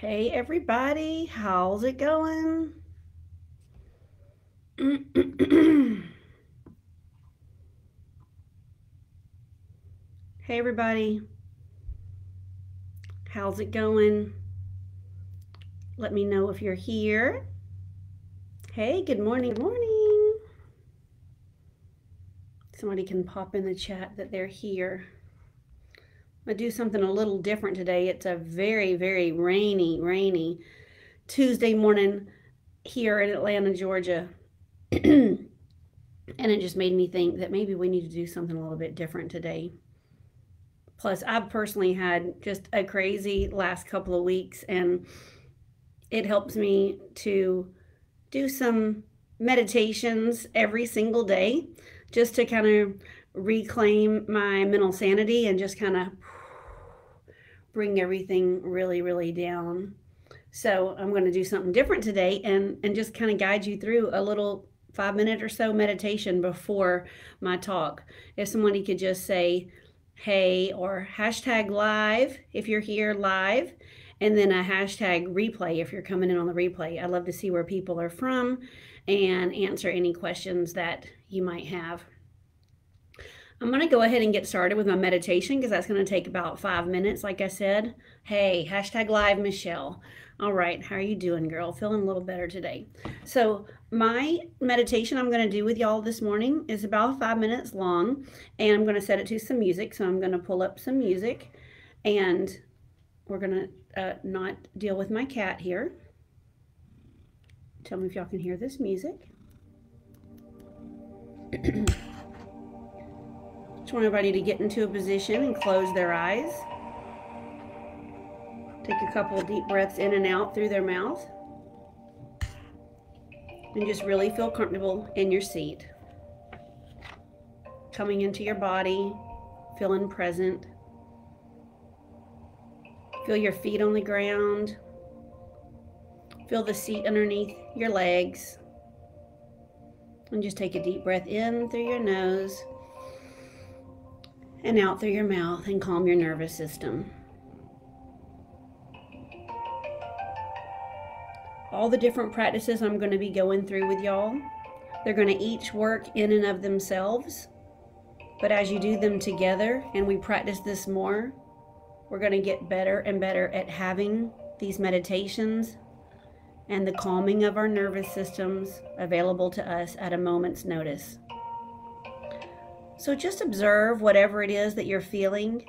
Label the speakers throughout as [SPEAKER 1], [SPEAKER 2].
[SPEAKER 1] Hey everybody, how's it going? hey everybody, how's it going? Let me know if you're here. Hey, good morning, good morning. Somebody can pop in the chat that they're here. I do something a little different today. It's a very, very rainy, rainy Tuesday morning here in Atlanta, Georgia. and it just made me think that maybe we need to do something a little bit different today. Plus, I've personally had just a crazy last couple of weeks, and it helps me to do some meditations every single day just to kind of reclaim my mental sanity and just kind of bring everything really, really down. So I'm going to do something different today and, and just kind of guide you through a little five minute or so meditation before my talk. If somebody could just say, hey, or hashtag live if you're here live, and then a hashtag replay if you're coming in on the replay. I'd love to see where people are from and answer any questions that you might have. I'm going to go ahead and get started with my meditation because that's going to take about five minutes, like I said. Hey, hashtag live Michelle. All right, how are you doing, girl? Feeling a little better today. So, my meditation I'm going to do with y'all this morning is about five minutes long, and I'm going to set it to some music. So, I'm going to pull up some music, and we're going to uh, not deal with my cat here. Tell me if y'all can hear this music. Just want everybody to get into a position and close their eyes. Take a couple of deep breaths in and out through their mouth. And just really feel comfortable in your seat. Coming into your body, feeling present. Feel your feet on the ground. Feel the seat underneath your legs. And just take a deep breath in through your nose and out through your mouth and calm your nervous system. All the different practices I'm going to be going through with y'all, they're going to each work in and of themselves. But as you do them together and we practice this more, we're going to get better and better at having these meditations and the calming of our nervous systems available to us at a moment's notice. So just observe whatever it is that you're feeling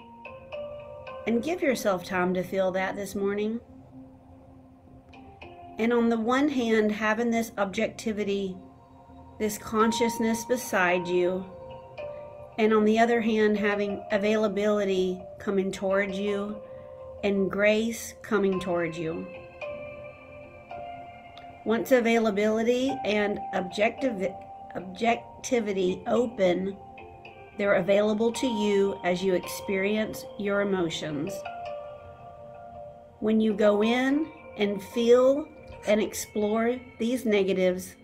[SPEAKER 1] and give yourself time to feel that this morning. And on the one hand, having this objectivity, this consciousness beside you, and on the other hand, having availability coming towards you and grace coming towards you. Once availability and objective, objectivity open, they're available to you as you experience your emotions. When you go in and feel and explore these negatives,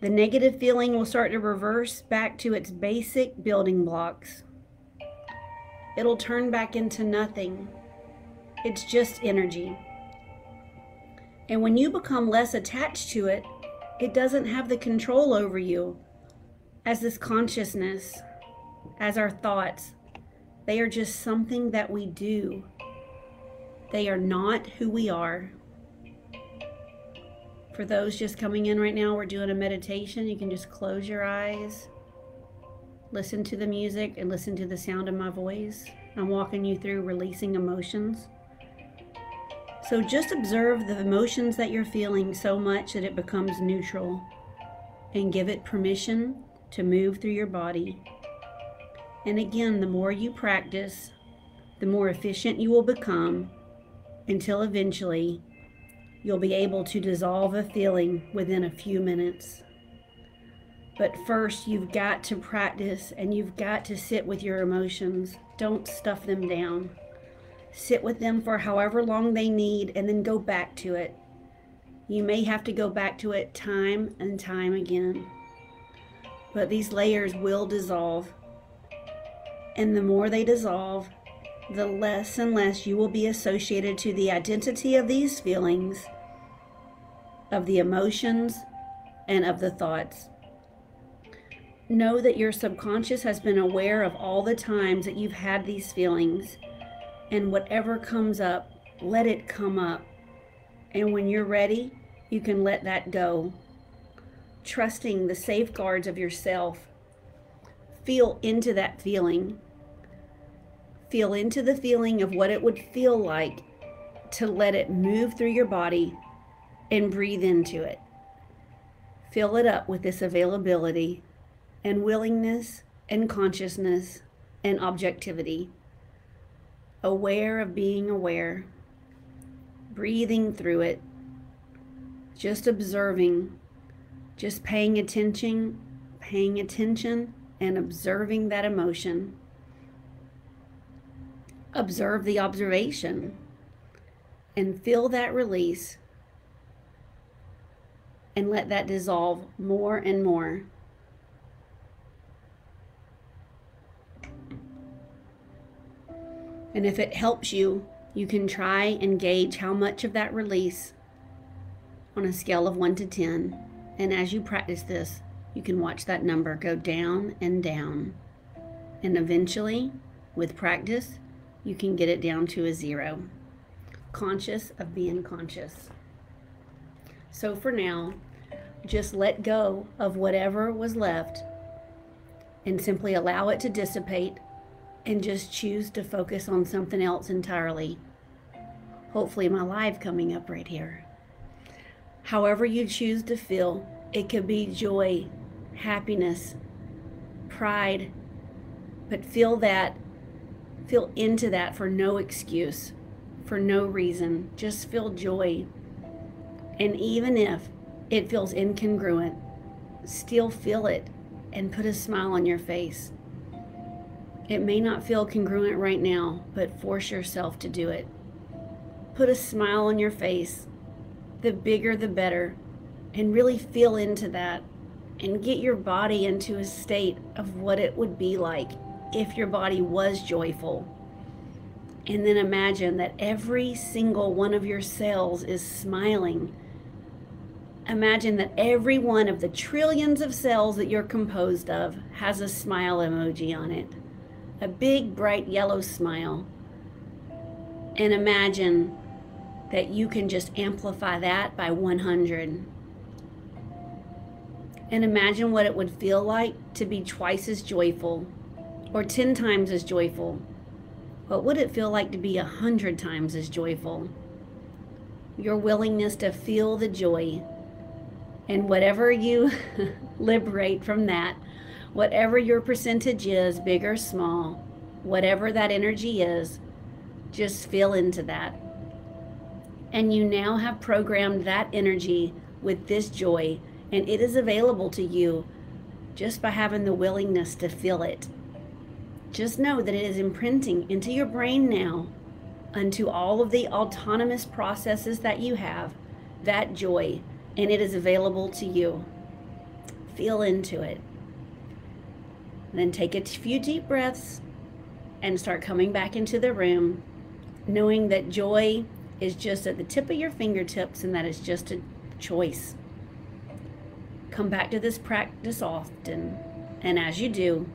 [SPEAKER 1] the negative feeling will start to reverse back to its basic building blocks. It'll turn back into nothing. It's just energy. And when you become less attached to it, it doesn't have the control over you as this consciousness, as our thoughts. They are just something that we do. They are not who we are. For those just coming in right now, we're doing a meditation. You can just close your eyes, listen to the music, and listen to the sound of my voice. I'm walking you through releasing emotions. So just observe the emotions that you're feeling so much that it becomes neutral and give it permission to move through your body. And again, the more you practice, the more efficient you will become until eventually you'll be able to dissolve a feeling within a few minutes. But first, you've got to practice and you've got to sit with your emotions. Don't stuff them down. Sit with them for however long they need and then go back to it. You may have to go back to it time and time again but these layers will dissolve. And the more they dissolve, the less and less you will be associated to the identity of these feelings, of the emotions, and of the thoughts. Know that your subconscious has been aware of all the times that you've had these feelings, and whatever comes up, let it come up. And when you're ready, you can let that go. Trusting the safeguards of yourself. Feel into that feeling. Feel into the feeling of what it would feel like to let it move through your body and breathe into it. Fill it up with this availability and willingness and consciousness and objectivity. Aware of being aware, breathing through it, just observing, just paying attention, paying attention and observing that emotion. Observe the observation and feel that release and let that dissolve more and more. And if it helps you, you can try and gauge how much of that release on a scale of 1 to 10. And as you practice this, you can watch that number go down and down. And eventually, with practice, you can get it down to a zero. Conscious of being conscious. So for now, just let go of whatever was left and simply allow it to dissipate and just choose to focus on something else entirely. Hopefully, my live coming up right here. However, you choose to feel, it could be joy, happiness, pride, but feel that, feel into that for no excuse, for no reason. Just feel joy. And even if it feels incongruent, still feel it and put a smile on your face. It may not feel congruent right now, but force yourself to do it. Put a smile on your face. The bigger, the better. And really feel into that and get your body into a state of what it would be like if your body was joyful. And then imagine that every single one of your cells is smiling. Imagine that every one of the trillions of cells that you're composed of has a smile emoji on it a big, bright yellow smile. And imagine that you can just amplify that by 100. And imagine what it would feel like to be twice as joyful or 10 times as joyful. What would it feel like to be a 100 times as joyful? Your willingness to feel the joy and whatever you liberate from that whatever your percentage is, big or small, whatever that energy is, just feel into that. And you now have programmed that energy with this joy, and it is available to you just by having the willingness to feel it. Just know that it is imprinting into your brain now unto all of the autonomous processes that you have that joy, and it is available to you. Feel into it. Then take a few deep breaths and start coming back into the room, knowing that joy is just at the tip of your fingertips and that it's just a choice. Come back to this practice often, and as you do,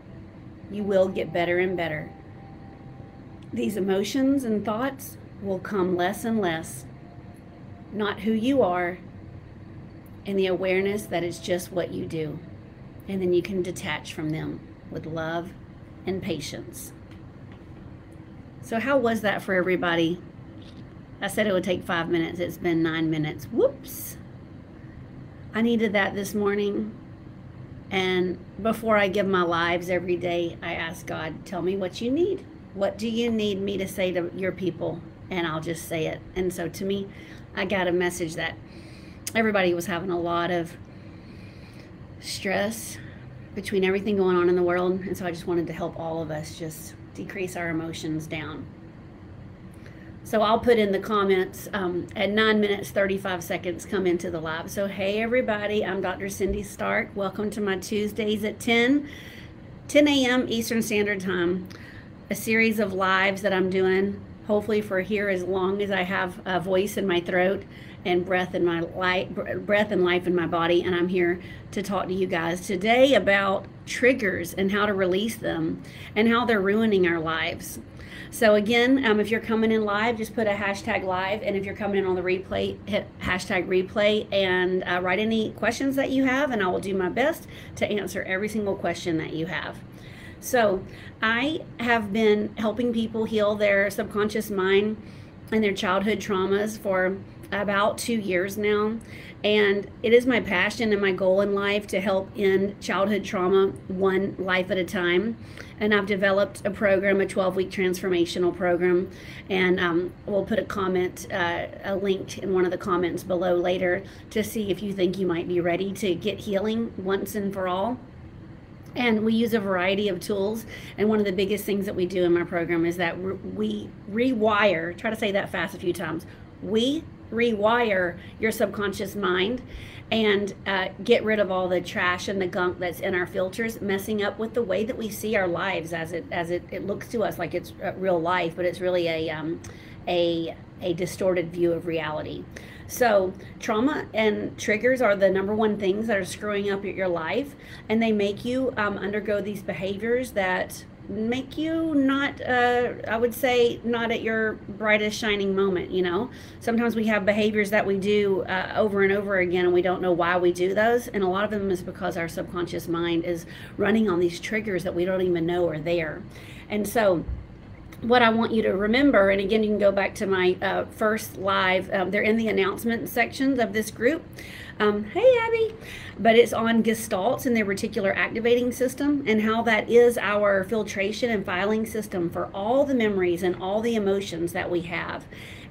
[SPEAKER 1] you will get better and better. These emotions and thoughts will come less and less, not who you are, and the awareness that it's just what you do. And then you can detach from them with love and patience. So, how was that for everybody? I said it would take five minutes. It's been nine minutes. Whoops. I needed that this morning. And before I give my lives every day, I ask God, tell me what you need. What do you need me to say to your people? And I'll just say it. And so to me, I got a message that everybody was having a lot of stress between everything going on in the world. And so I just wanted to help all of us just decrease our emotions down. So I'll put in the comments um, at 9 minutes 35 seconds come into the live. So hey everybody, I'm Dr. Cindy Stark. Welcome to my Tuesdays at 10, 10 a.m. Eastern Standard Time. a series of lives that I'm doing, hopefully for here as long as I have a voice in my throat and breath in my life, breath and life in my body. And I'm here to talk to you guys today about triggers and how to release them and how they're ruining our lives. So again, um, if you're coming in live, just put a hashtag live, and if you're coming in on the replay, hit hashtag replay and uh, write any questions that you have, and I will do my best to answer every single question that you have. So I have been helping people heal their subconscious mind and their childhood traumas for about two years now. And it is my passion and my goal in life to help end childhood trauma one life at a time. And I've developed a program, a 12 week transformational program. And um, we'll put a comment, uh, a link in one of the comments below later to see if you think you might be ready to get healing once and for all. And we use a variety of tools. And one of the biggest things that we do in my program is that we rewire, try to say that fast a few times. We rewire your subconscious mind and uh, get rid of all the trash and the gunk that's in our filters messing up with the way that we see our lives as it as it, it looks to us like it's real life but it's really a um, a a distorted view of reality. So trauma and triggers are the number one things that are screwing up your life and they make you um, undergo these behaviors that make you not uh, i would say not at your brightest shining moment you know sometimes we have behaviors that we do uh, over and over again and we don't know why we do those and a lot of them is because our subconscious mind is running on these triggers that we don't even know are there and so what I want you to remember, and again, you can go back to my uh, first live, um, they're in the announcement sections of this group. Um, hey, Abby. But it's on gestalts and their reticular activating system and how that is our filtration and filing system for all the memories and all the emotions that we have.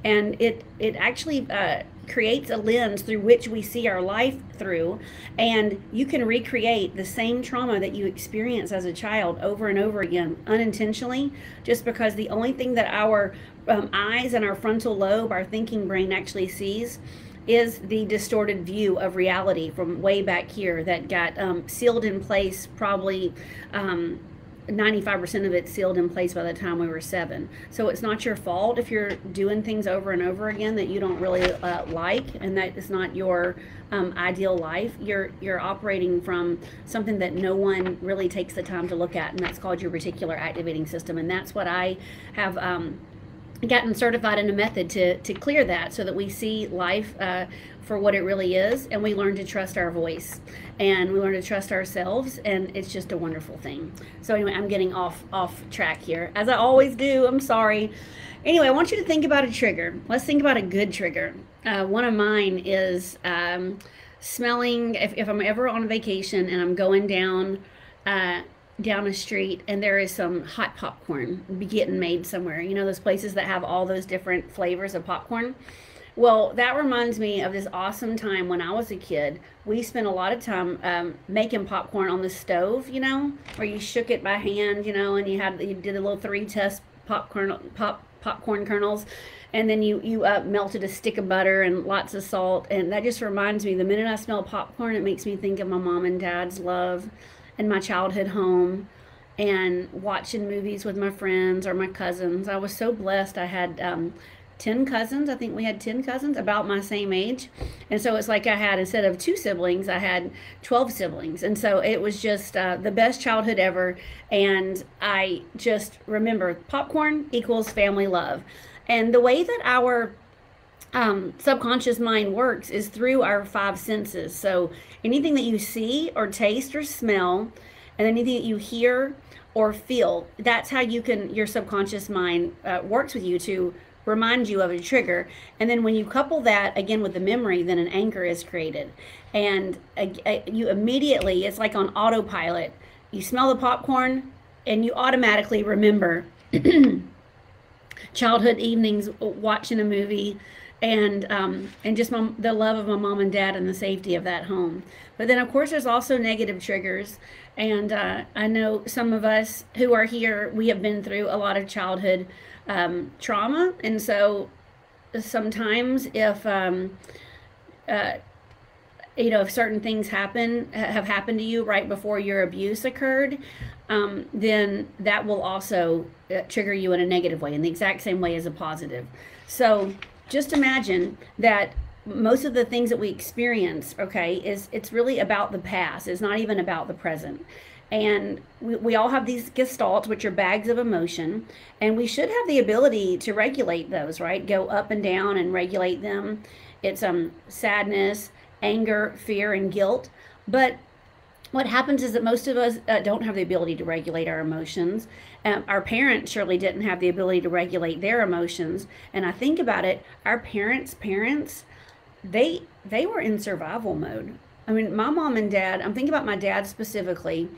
[SPEAKER 1] And it, it actually uh, creates a lens through which we see our life through. And you can recreate the same trauma that you experience as a child over and over again unintentionally, just because the only thing that our um, eyes and our frontal lobe, our thinking brain actually sees is the distorted view of reality from way back here that got um, sealed in place probably um, 95% of it sealed in place by the time we were seven. So it's not your fault if you're doing things over and over again that you don't really uh, like and that is not your um, ideal life. You're you're operating from something that no one really takes the time to look at, and that's called your reticular activating system. And that's what I have um, gotten certified in a method to, to clear that so that we see life uh, for what it really is and we learn to trust our voice and we learn to trust ourselves and it's just a wonderful thing. So anyway i'm getting off off track here as i always do i'm sorry. Anyway i want you to think about a trigger. Let's think about a good trigger. Uh, one of mine is um, smelling if, if i'm ever on vacation and i'm going down uh, down a street and there is some hot popcorn getting made somewhere. You know, those places that have all those different flavors of popcorn. Well, that reminds me of this awesome time when I was a kid. We spent a lot of time um, making popcorn on the stove, you know, where you shook it by hand, you know, and you had you did a little three test popcorn pop popcorn kernels, and then you you uh, melted a stick of butter and lots of salt, and that just reminds me. The minute I smell popcorn, it makes me think of my mom and dad's love in my childhood home and watching movies with my friends or my cousins. I was so blessed. I had um, 10 cousins. I think we had 10 cousins about my same age. And so it's like I had, instead of two siblings, I had 12 siblings. And so it was just uh, the best childhood ever. And I just remember popcorn equals family love. And the way that our um, subconscious mind works is through our five senses. So anything that you see or taste or smell, and anything that you hear or feel, that's how you can, your subconscious mind uh, works with you to remind you of a trigger. And then when you couple that again with the memory, then an anchor is created. And uh, uh you immediately, it's like on autopilot. You smell the popcorn and you automatically remember childhood evenings watching a movie and um, and just my, the love of my mom and dad and the safety of that home. But then, of course, there's also negative triggers, and uh, I know some of us who are here, we have been through a lot of childhood um, trauma, and so sometimes if um, uh, you know, if certain things happen have happened to you right before your abuse occurred, um, then that will also uh, trigger you in a negative way, in the exact same way as a positive. So just imagine that most of the things that we experience, okay, is it's really about the past. It's not even about the present. And we, we all have these gestalts, which are bags of emotion, and we should have the ability to regulate those, right? Go up and down and regulate them. It's um sadness, anger, fear, and guilt. But what happens is that most of us uh, don't have the ability to regulate our emotions. Um, our parents surely didn't have the ability to regulate their emotions. And I think about it, our parents' parents, they they were in survival mode. I mean, my mom and dad. I'm thinking about my dad specifically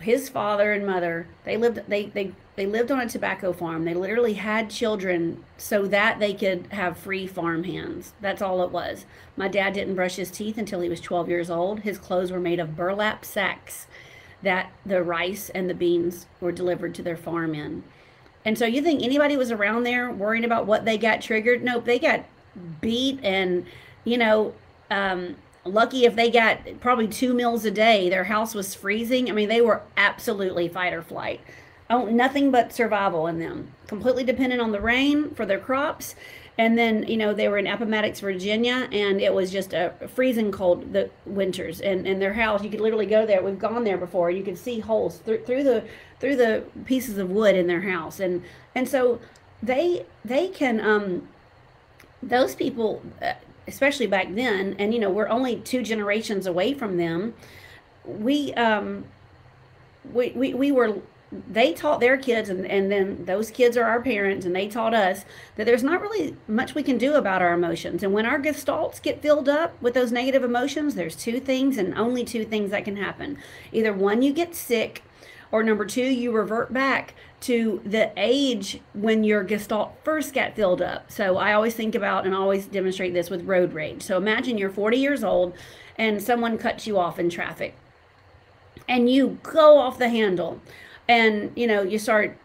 [SPEAKER 1] his father and mother they lived they they they lived on a tobacco farm they literally had children so that they could have free farm hands that's all it was my dad didn't brush his teeth until he was 12 years old his clothes were made of burlap sacks that the rice and the beans were delivered to their farm in and so you think anybody was around there worrying about what they got triggered nope they got beat and you know um, lucky if they got probably two meals a day. Their house was freezing. I mean, they were absolutely fight or flight. Oh, nothing but survival in them. Completely dependent on the rain for their crops. And then, you know, they were in Appomattox, Virginia, and it was just a freezing cold the winters. And, and their house, you could literally go there. We've gone there before. You could see holes through, through the through the pieces of wood in their house. And and so they they can um those people uh, especially back then, and you know, we're only two generations away from them. We um we we, we were they taught their kids and, and then those kids are our parents and they taught us that there's not really much we can do about our emotions and when our gestalts get filled up with those negative emotions there's two things and only two things that can happen either one you get sick or number two you revert back to the age when your gestalt first got filled up. So I always think about and always demonstrate this with road rage. So imagine you're 40 years old and someone cuts you off in traffic and you go off the handle and you know you start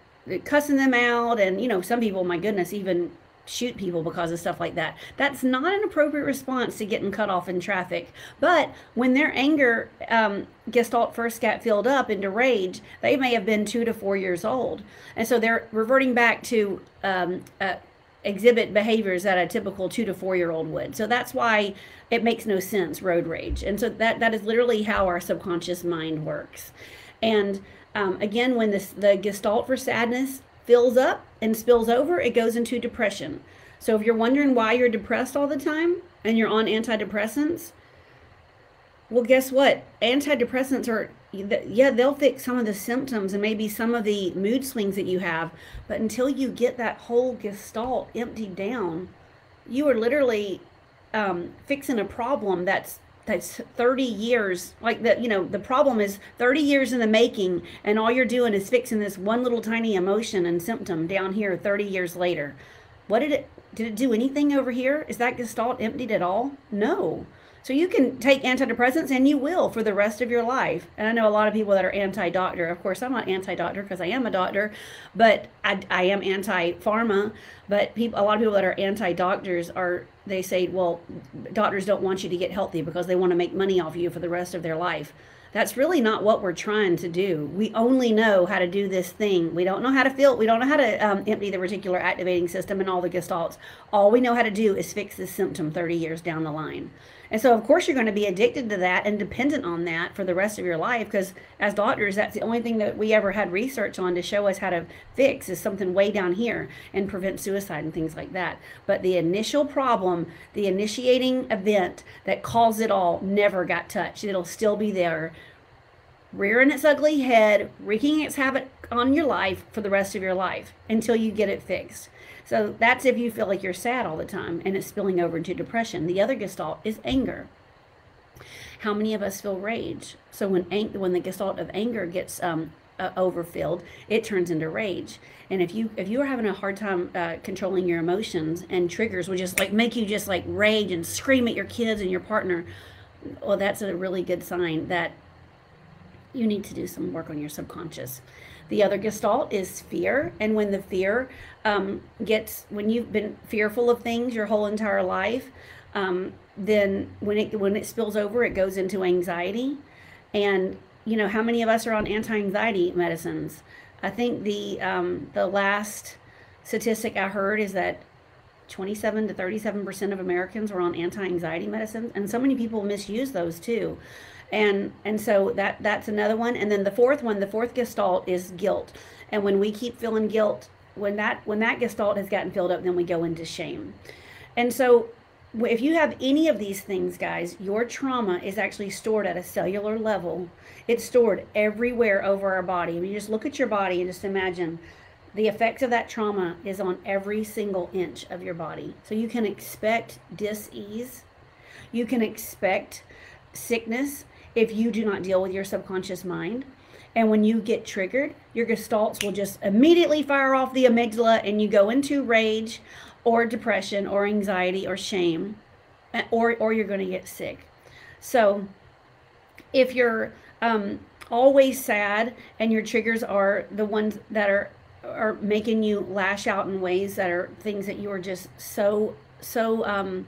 [SPEAKER 1] cussing them out and you know some people my goodness even shoot people because of stuff like that. That's not an appropriate response to getting cut off in traffic. But when their anger um, gestalt first got filled up into rage, they may have been two to four years old. And so they're reverting back to um, uh, exhibit behaviors that a typical two to four year old would. So that's why it makes no sense, road rage. And so that, that is literally how our subconscious mind works. And um, again, when this, the gestalt for sadness fills up and spills over, it goes into depression. So if you're wondering why you're depressed all the time and you're on antidepressants, well, guess what? Antidepressants are, yeah, they'll fix some of the symptoms and maybe some of the mood swings that you have. But until you get that whole gestalt emptied down, you are literally um, fixing a problem that's that's 30 years like that you know the problem is 30 years in the making and all you're doing is fixing this one little tiny emotion and symptom down here 30 years later what did it did it do anything over here is that gestalt emptied at all no so you can take antidepressants and you will for the rest of your life. And I know a lot of people that are anti-doctor. Of course, I'm not anti-doctor because I am a doctor, but I, I am anti-pharma. But people, a lot of people that are anti-doctors are, they say, well, doctors don't want you to get healthy because they want to make money off you for the rest of their life. That's really not what we're trying to do. We only know how to do this thing. We don't know how to feel. We don't know how to um, empty the reticular activating system and all the gestalts. All we know how to do is fix this symptom 30 years down the line. And so, of course, you're going to be addicted to that and dependent on that for the rest of your life because, as doctors, that's the only thing that we ever had research on to show us how to fix is something way down here and prevent suicide and things like that. But the initial problem, the initiating event that caused it all, never got touched. It'll still be there, rearing its ugly head, wreaking its havoc on your life for the rest of your life until you get it fixed. So that's if you feel like you're sad all the time and it's spilling over into depression. The other gestalt is anger. How many of us feel rage? So when ang- when the gestalt of anger gets um, uh, overfilled, it turns into rage. And if you if you are having a hard time uh, controlling your emotions and triggers will just like make you just like rage and scream at your kids and your partner, well, that's a really good sign that you need to do some work on your subconscious. The other gestalt is fear. And when the fear um, gets, when you've been fearful of things your whole entire life, um, then when it when it spills over, it goes into anxiety. And you know, how many of us are on anti-anxiety medicines? I think the um, the last statistic I heard is that 27 to 37 percent of Americans were on anti-anxiety medicines, and so many people misuse those too. And and so that that's another one. And then the fourth one, the fourth gestalt is guilt. And when we keep feeling guilt, when that when that gestalt has gotten filled up, then we go into shame. And so if you have any of these things, guys, your trauma is actually stored at a cellular level. It's stored everywhere over our body. I mean, you just look at your body and just imagine the effects of that trauma is on every single inch of your body. So you can expect dis-ease. You can expect sickness if you do not deal with your subconscious mind. And when you get triggered, your gestalts will just immediately fire off the amygdala and you go into rage or depression or anxiety or shame or or you're going to get sick so if you're um, always sad and your triggers are the ones that are are making you lash out in ways that are things that you are just so so um,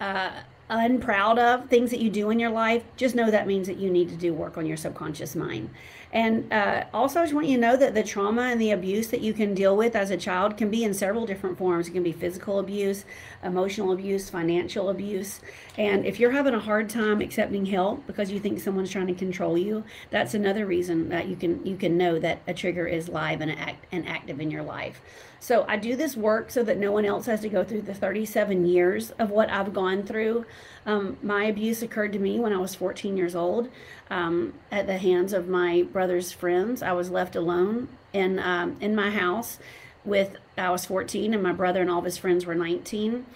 [SPEAKER 1] uh, unproud of things that you do in your life just know that means that you need to do work on your subconscious mind and uh, also, I just want you to know that the trauma and the abuse that you can deal with as a child can be in several different forms. It can be physical abuse, emotional abuse, financial abuse. And if you're having a hard time accepting help because you think someone's trying to control you, that's another reason that you can you can know that a trigger is live and act and active in your life. So I do this work so that no one else has to go through the 37 years of what I've gone through. Um, my abuse occurred to me when I was 14 years old um, at the hands of my brother's friends. I was left alone in um, in my house with I was 14 and my brother and all of his friends were 19.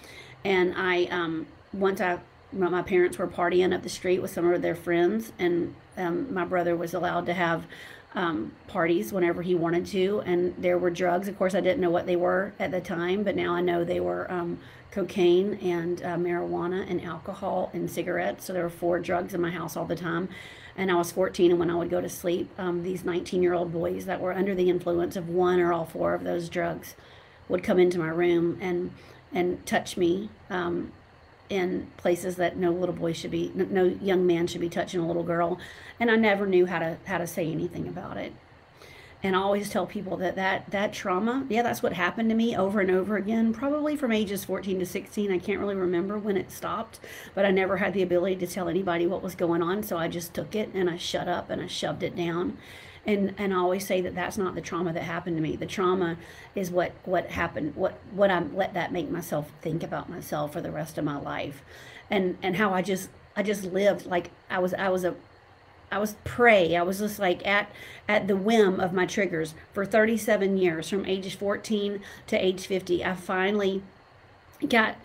[SPEAKER 1] And I um, once I my parents were partying up the street with some of their friends, and um, my brother was allowed to have um, parties whenever he wanted to. And there were drugs. Of course, I didn't know what they were at the time, but now I know they were um, cocaine and uh, marijuana and alcohol and cigarettes. So there were four drugs in my house all the time. And I was 14, and when I would go to sleep, um, these 19 year old boys that were under the influence of one or all four of those drugs would come into my room and and touch me um, in places that no little boy should be, no young man should be touching a little girl, and I never knew how to how to say anything about it. And I always tell people that that that trauma, yeah, that's what happened to me over and over again, probably from ages 14 to 16. I can't really remember when it stopped, but I never had the ability to tell anybody what was going on, so I just took it and I shut up and I shoved it down and and I always say that that's not the trauma that happened to me. The trauma is what what happened, what what I let that make myself think about myself for the rest of my life, and and how I just I just lived like I was I was a I was prey. I was just like at at the whim of my triggers for 37 years, from age 14 to age 50. I finally got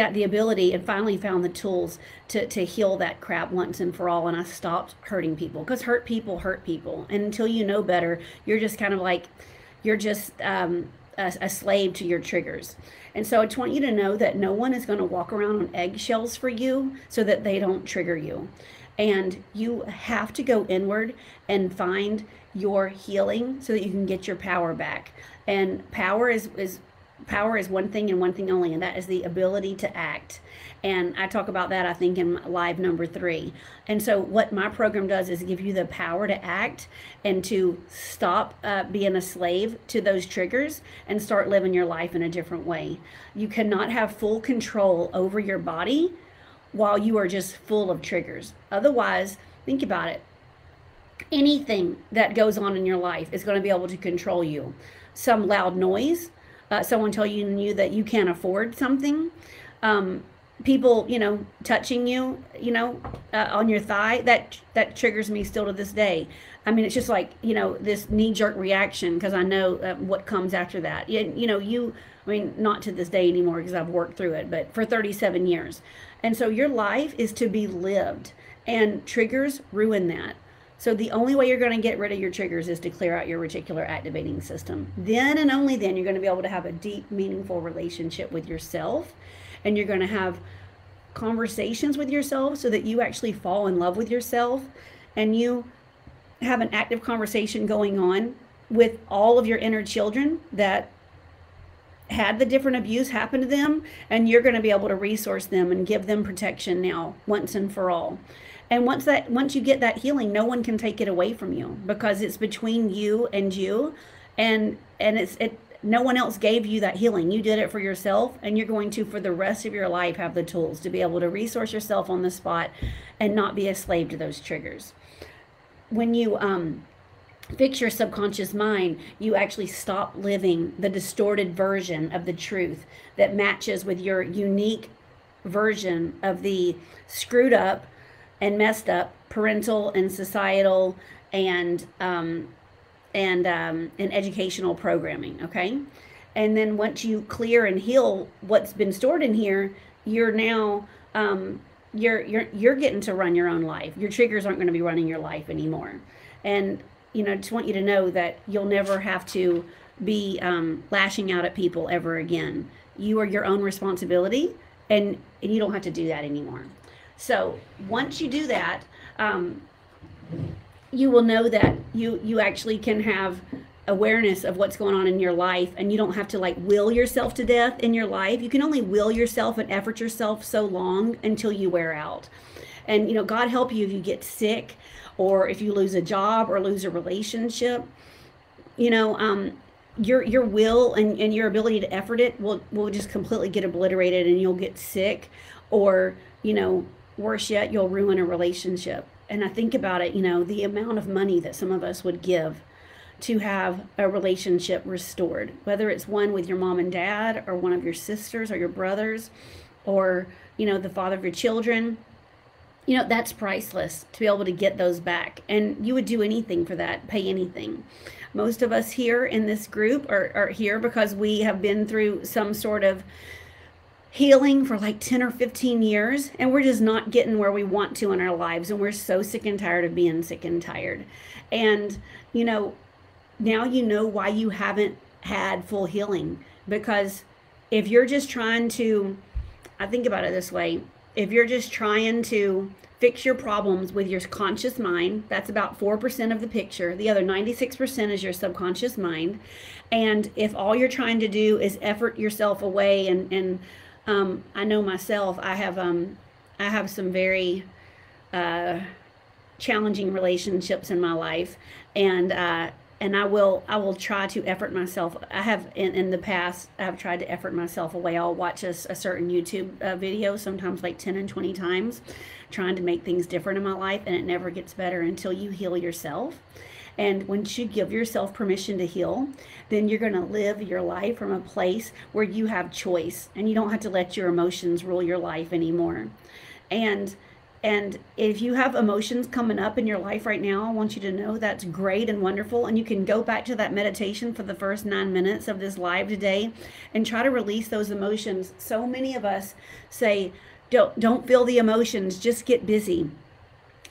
[SPEAKER 1] got the ability and finally found the tools to, to heal that crap once and for all. And I stopped hurting people because hurt people hurt people. And until you know better, you're just kind of like, you're just um, a, a slave to your triggers. And so I just want you to know that no one is going to walk around on eggshells for you so that they don't trigger you. And you have to go inward and find your healing so that you can get your power back. And power is, is power is one thing and one thing only, and that is the ability to act. And I talk about that, I think, in live number three. And so, what my program does is give you the power to act and to stop uh, being a slave to those triggers and start living your life in a different way. You cannot have full control over your body while you are just full of triggers. Otherwise, think about it. Anything that goes on in your life is going to be able to control you. Some loud noise, uh, someone telling you that you can't afford something, um, people, you know, touching you, you know, uh, on your thigh, that that triggers me still to this day. I mean, it's just like you know this knee jerk reaction because I know uh, what comes after that. You, you know, you. I mean, not to this day anymore because I've worked through it, but for 37 years. And so your life is to be lived, and triggers ruin that. So the only way you're going to get rid of your triggers is to clear out your reticular activating system. Then and only then you're going to be able to have a deep, meaningful relationship with yourself. And you're going to have conversations with yourself so that you actually fall in love with yourself and you have an active conversation going on with all of your inner children that had the different abuse happen to them and you're going to be able to resource them and give them protection now once and for all and once that once you get that healing no one can take it away from you because it's between you and you. And and it's it no one else gave you that healing. You did it for yourself and you're going to for the rest of your life have the tools to be able to resource yourself on the spot and not be a slave to those triggers. When you um fix your subconscious mind, you actually stop living the distorted version of the truth that matches with your unique version of the screwed up and messed up parental and societal and um, and um, and educational programming. Okay, and then once you clear and heal what's been stored in here, you're now um, you're you're you're getting to run your own life. Your triggers aren't going to be running your life anymore, and you know, I just want you to know that you'll never have to be um, lashing out at people ever again. You are your own responsibility, and, and you don't have to do that anymore. So once you do that, um, you will know that you you actually can have awareness of what's going on in your life and you don't have to like will yourself to death in your life. You can only will yourself and effort yourself so long until you wear out. And you know god help you if you get sick or if you lose a job or lose a relationship, you know, um, your your will and, and your ability to effort it will will just completely get obliterated and you'll get sick. Or, you know, worse yet, you'll ruin a relationship. And I think about it, you know, the amount of money that some of us would give to have a relationship restored, whether it's one with your mom and dad or one of your sisters or your brothers or, you know, the father of your children you know that's priceless to be able to get those back and you would do anything for that pay anything most of us here in this group are, are here because we have been through some sort of healing for like 10 or 15 years and we're just not getting where we want to in our lives and we're so sick and tired of being sick and tired and you know now you know why you haven't had full healing because if you're just trying to i think about it this way if you're just trying to fix your problems with your conscious mind, that's about 4% of the picture. The other 96% is your subconscious mind. And if all you're trying to do is effort yourself away and and um, I know myself, I have um I have some very uh challenging relationships in my life and uh and I will I will try to effort myself. I have in, in the past I've tried to effort myself away. I'll watch a, a certain YouTube uh, video sometimes like 10 and 20 times trying to make things different in my life and it never gets better until you heal yourself. And once you give yourself permission to heal, then you're going to live your life from a place where you have choice and you don't have to let your emotions rule your life anymore. And and if you have emotions coming up in your life right now, I want you to know that's great and wonderful. And you can go back to that meditation for the first nine minutes of this live today and try to release those emotions. So many of us say, don't, don't feel the emotions, just get busy.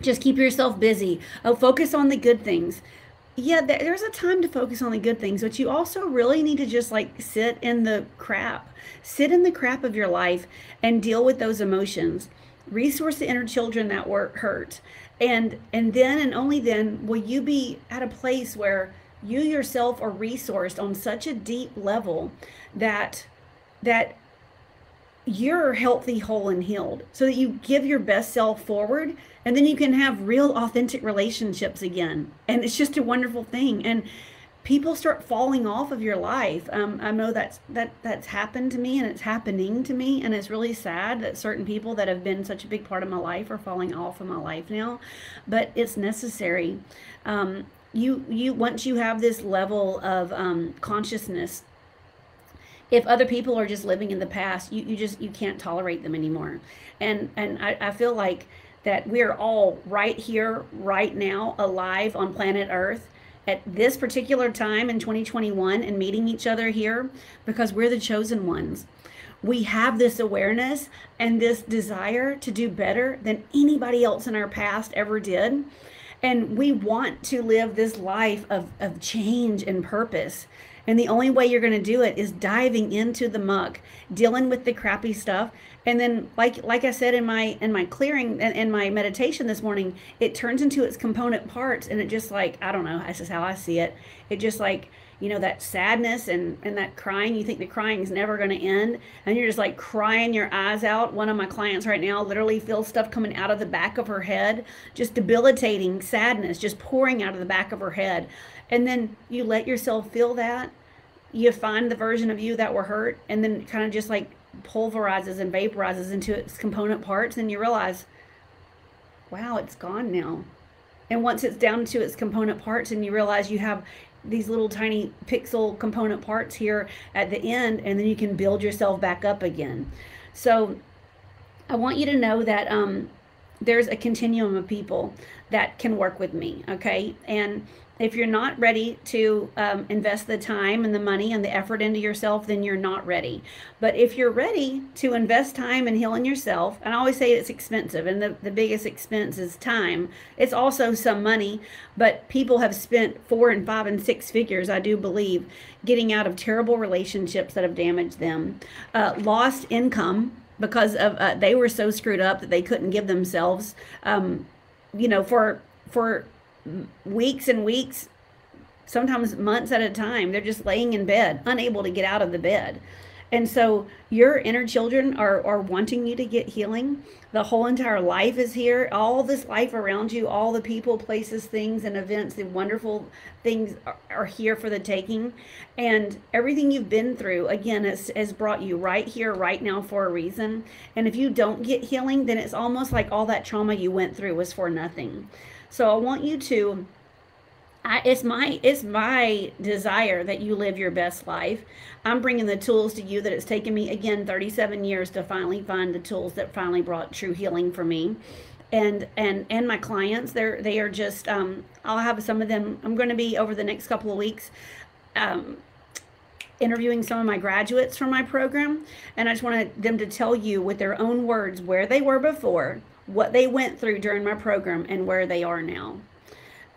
[SPEAKER 1] Just keep yourself busy. Oh, focus on the good things. Yeah, there's a time to focus on the good things, but you also really need to just like sit in the crap. Sit in the crap of your life and deal with those emotions resource the inner children that were hurt and and then and only then will you be at a place where you yourself are resourced on such a deep level that that you're healthy whole and healed so that you give your best self forward and then you can have real authentic relationships again and it's just a wonderful thing and people start falling off of your life. Um, I know that's that that's happened to me, and it's happening to me, and it's really sad that certain people that have been such a big part of my life are falling off of my life now. But it's necessary. Um, you you once you have this level of um, consciousness. If other people are just living in the past, you, you just you can't tolerate them anymore. And and I, I feel like that we're all right here, right now, alive on planet Earth at this particular time in 2021 and meeting each other here because we're the chosen ones. We have this awareness and this desire to do better than anybody else in our past ever did. And we want to live this life of, of change and purpose. And the only way you're going to do it is diving into the muck, dealing with the crappy stuff, and then like like i said in my in my clearing and in my meditation this morning it turns into its component parts and it just like i don't know this is how i see it it just like you know, that sadness and, and that crying. You think the crying is never going to end. And you're just like crying your eyes out. One of my clients right now literally feels stuff coming out of the back of her head, just debilitating sadness, just pouring out of the back of her head. And then you let yourself feel that. You find the version of you that were hurt and then kind of just like pulverizes and vaporizes into its component parts. And you realize, wow, it's gone now. And once it's down to its component parts and you realize you have these little tiny pixel component parts here at the end and then you can build yourself back up again. So I want you to know that um, there's a continuum of people that can work with me, okay? And if you're not ready to um, invest the time and the money and the effort into yourself, then you're not ready. But if you're ready to invest time in healing yourself, and I always say it's expensive, and the, the biggest expense is time. It's also some money, but people have spent four and five and six figures, I do believe, getting out of terrible relationships that have damaged them, uh, lost income because of uh, they were so screwed up that they couldn't give themselves, um, you know, for for weeks and weeks, sometimes months at a time. They're just laying in bed, unable to get out of the bed. And so your inner children are, are wanting you to get healing. The whole entire life is here. All this life around you, all the people, places, things, and events, the wonderful things are, are here for the taking. And everything you've been through, again, has, has brought you right here, right now for a reason. And if you don't get healing, then it's almost like all that trauma you went through was for nothing. So I want you to I, it's my it's my desire that you live your best life. I'm bringing the tools to you that it's taken me again 37 years to finally find the tools that finally brought true healing for me. And and and my clients, they're they are just um, I'll have some of them. I'm going to be over the next couple of weeks. Um, interviewing some of my graduates from my program and I just wanted them to tell you with their own words where they were before what they went through during my program and where they are now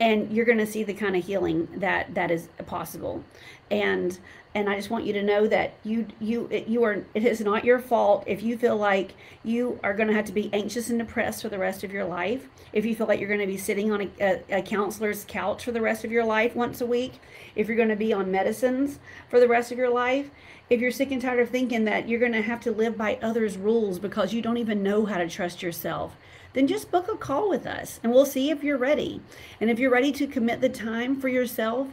[SPEAKER 1] and you're going to see the kind of healing that that is possible. And and i just want you to know that you you you are it is not your fault if you feel like you are going to have to be anxious and depressed for the rest of your life if you feel like you're going to be sitting on a, a, a counselor's couch for the rest of your life once a week if you're going to be on medicines for the rest of your life if you're sick and tired of thinking that you're going to have to live by others rules because you don't even know how to trust yourself then just book a call with us and we'll see if you're ready. And if you're ready to commit the time for yourself,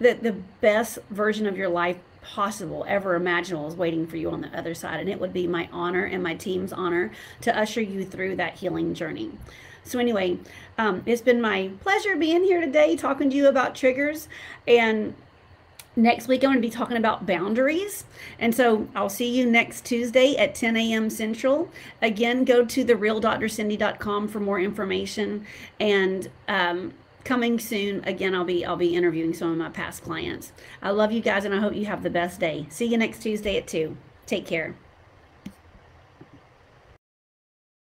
[SPEAKER 1] that the best version of your life possible, ever imaginable, is waiting for you on the other side. And it would be my honor and my team's honor to usher you through that healing journey. So, anyway, um, it's been my pleasure being here today talking to you about triggers. And Next week, I'm going to be talking about boundaries. And so I'll see you next Tuesday at 10 a.m. Central. Again, go to therealdrcindy.com for more information. And um, coming soon, again, I'll be I'll be interviewing some of my past clients. I love you guys, and I hope you have the best day. See you next Tuesday at 2. Take care.